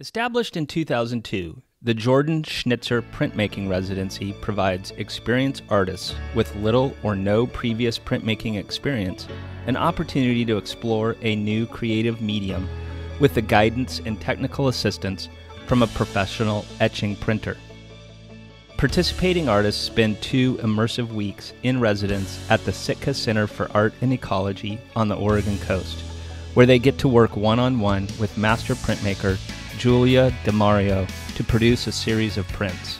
Established in 2002, the Jordan Schnitzer Printmaking Residency provides experienced artists with little or no previous printmaking experience an opportunity to explore a new creative medium with the guidance and technical assistance from a professional etching printer. Participating artists spend two immersive weeks in residence at the Sitka Center for Art and Ecology on the Oregon coast, where they get to work one on one with master printmaker Julia D'Amario to produce a series of prints.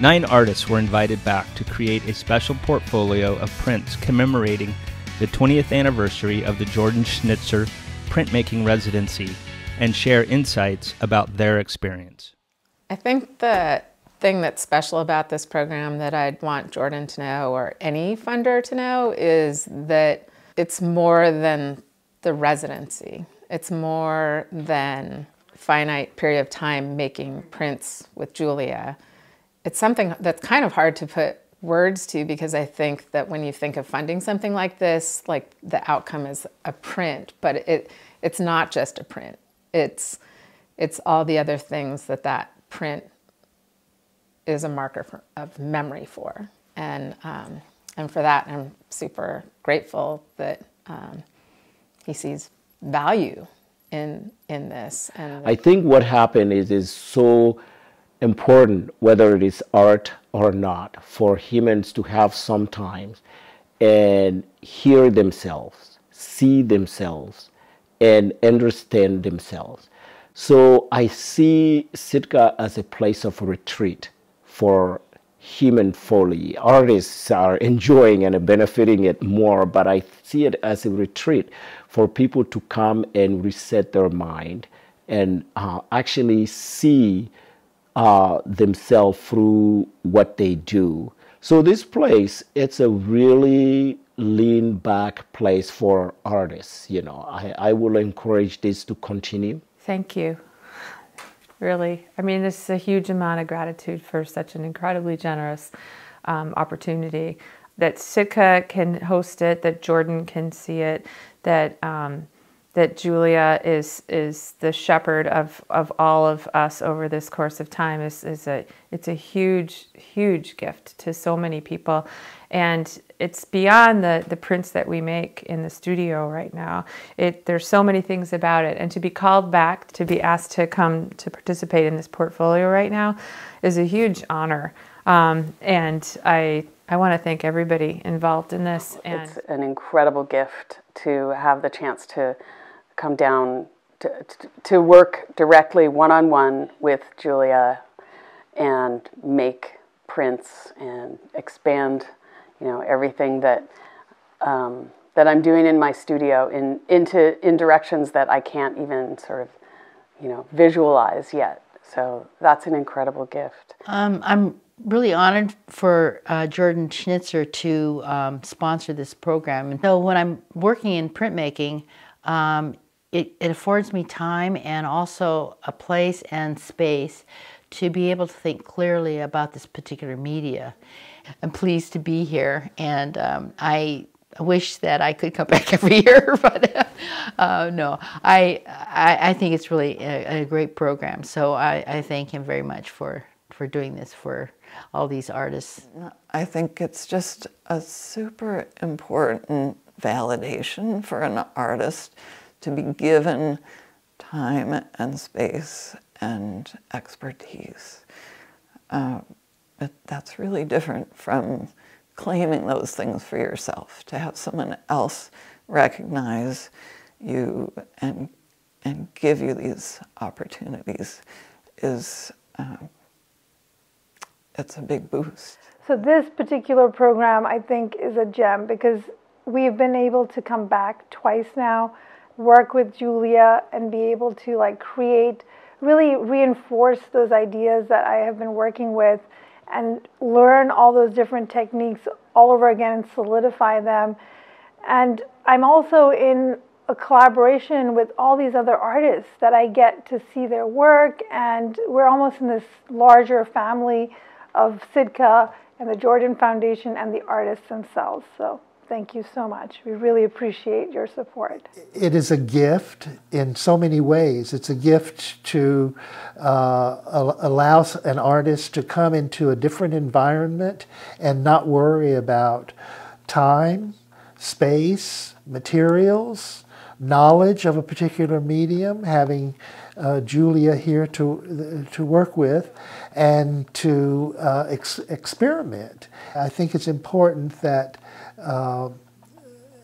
Nine artists were invited back to create a special portfolio of prints commemorating the 20th anniversary of the Jordan Schnitzer printmaking residency and share insights about their experience. I think the thing that's special about this program that I'd want Jordan to know or any funder to know is that it's more than the residency. It's more than finite period of time making prints with Julia. It's something that's kind of hard to put words to because I think that when you think of funding something like this, like the outcome is a print, but it it's not just a print. It's it's all the other things that that print is a marker for, of memory for, and um, and for that I'm super grateful that um, he sees value in in this. And I think what happened is is so important, whether it is art or not, for humans to have sometimes and hear themselves, see themselves, and understand themselves. So I see Sitka as a place of retreat for human folly. Artists are enjoying and benefiting it more, but I see it as a retreat for people to come and reset their mind and uh, actually see uh, themselves through what they do. So this place, it's a really lean back place for artists. You know, I, I will encourage this to continue. Thank you really. I mean, this is a huge amount of gratitude for such an incredibly generous um, opportunity. That Sitka can host it, that Jordan can see it, that um, that Julia is is the shepherd of, of all of us over this course of time is, is a it's a huge huge gift to so many people and it's beyond the, the prints that we make in the studio right now. It, there's so many things about it. And to be called back, to be asked to come to participate in this portfolio right now is a huge honor. Um, and I, I want to thank everybody involved in this. And it's an incredible gift to have the chance to come down to, to, to work directly one on one with Julia and make prints and expand you know everything that um, that I'm doing in my studio in into in directions that I can't even sort of you know visualize yet. So that's an incredible gift. Um, I'm really honored for uh, Jordan Schnitzer to um, sponsor this program. And so when I'm working in printmaking, um, it, it affords me time and also a place and space to be able to think clearly about this particular media. I'm pleased to be here, and um, I wish that I could come back every year, but uh, no, I, I, I think it's really a, a great program. So I, I thank him very much for for doing this for all these artists. I think it's just a super important validation for an artist to be given time and space and expertise. Uh, but that's really different from claiming those things for yourself. To have someone else recognize you and and give you these opportunities is um, it's a big boost. So this particular program, I think, is a gem because we've been able to come back twice now, work with Julia, and be able to like create, really reinforce those ideas that I have been working with and learn all those different techniques all over again and solidify them. And I'm also in a collaboration with all these other artists that I get to see their work, and we're almost in this larger family of Sitka and the Jordan Foundation and the artists themselves. So Thank you so much. We really appreciate your support. It is a gift in so many ways. It's a gift to uh, allow an artist to come into a different environment and not worry about time, space, materials, knowledge of a particular medium, having uh, Julia here to, to work with, and to uh, ex experiment. I think it's important that uh,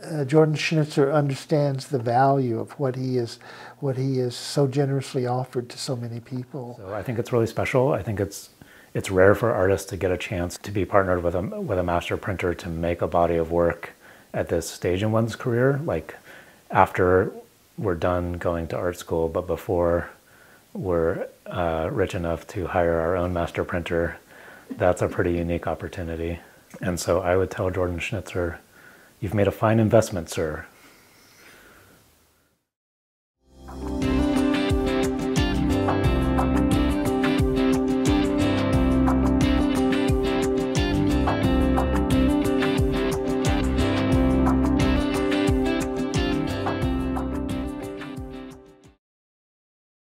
uh, Jordan Schnitzer understands the value of what he is, what he is so generously offered to so many people. So I think it's really special. I think it's it's rare for artists to get a chance to be partnered with a with a master printer to make a body of work at this stage in one's career. Like after we're done going to art school, but before we're uh, rich enough to hire our own master printer, that's a pretty unique opportunity. And so I would tell Jordan Schnitzer, you've made a fine investment, sir.